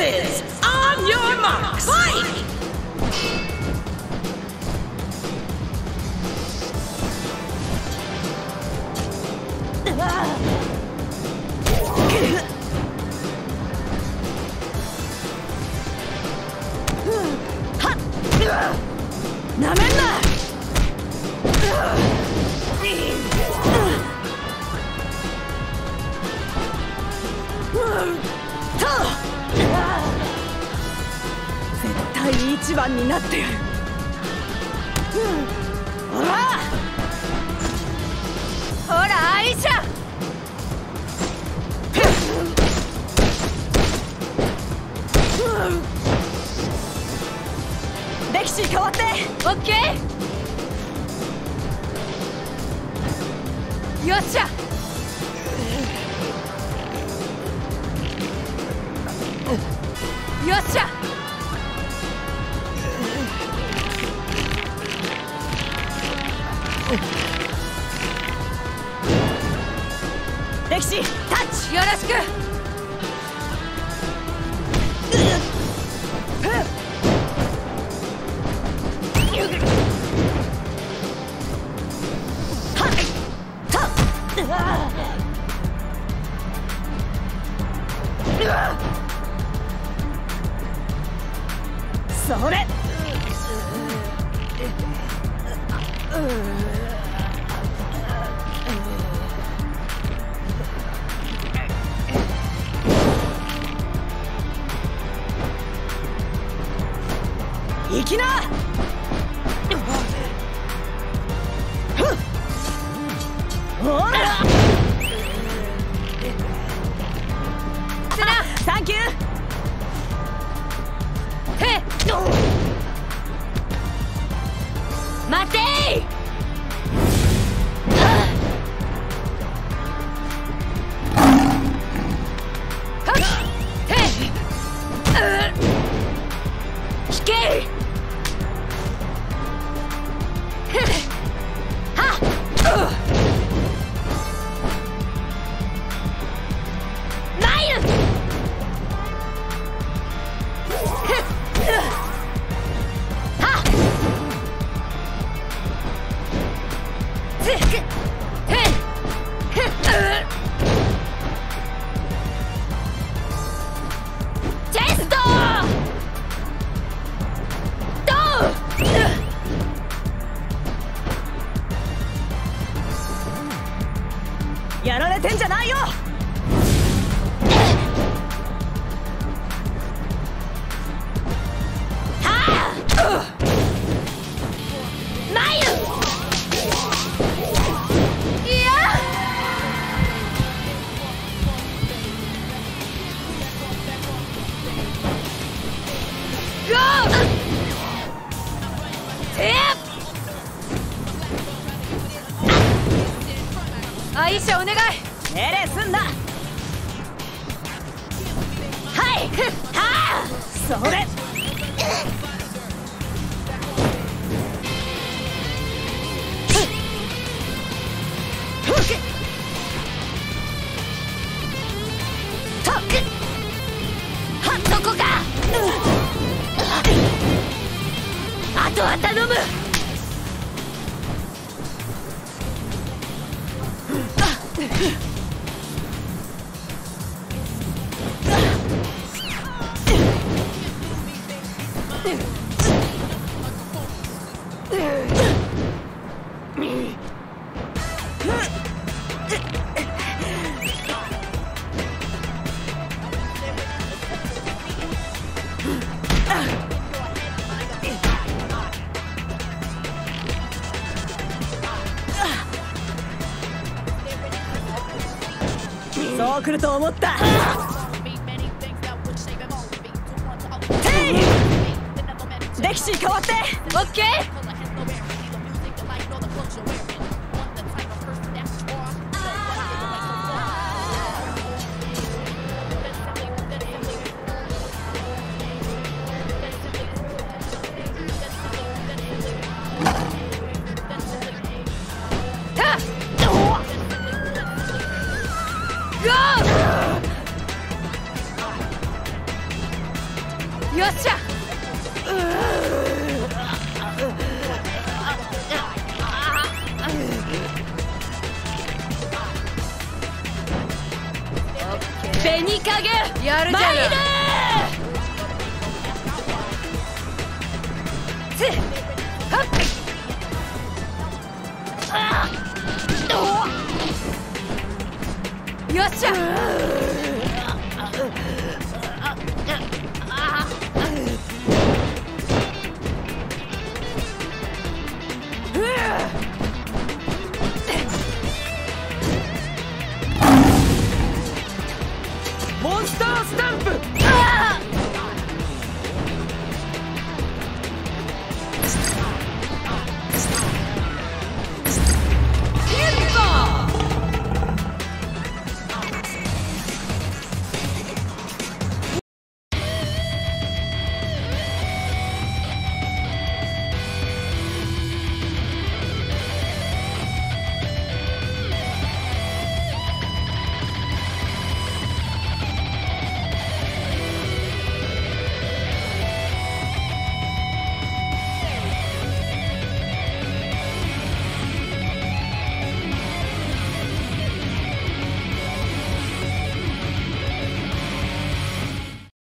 Is On Your Marks. Fight! 一番になってやる、うん、ほら愛車。歴史変わって。オッケー。よっしゃ。よっしゃ。しく。それ。Uh... 待てやられてんじゃないよアイシャお願い命令すんはいはそれとは頼む。あっう来ると思った。デキシー変わって。オッケー紅影やるじゃない。つっはっよっしゃ